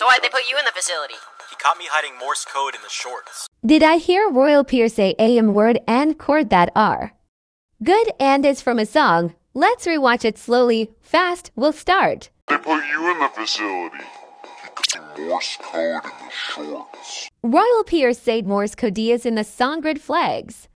So why'd they put you in the facility? He caught me hiding Morse code in the shorts. Did I hear Royal Pierce say AM word and chord that R? Good and is from a song. Let's rewatch it slowly. Fast, we'll start. They put you in the facility. Morse code in the shorts. Royal Pierce said Morse code is in the Songrid flags.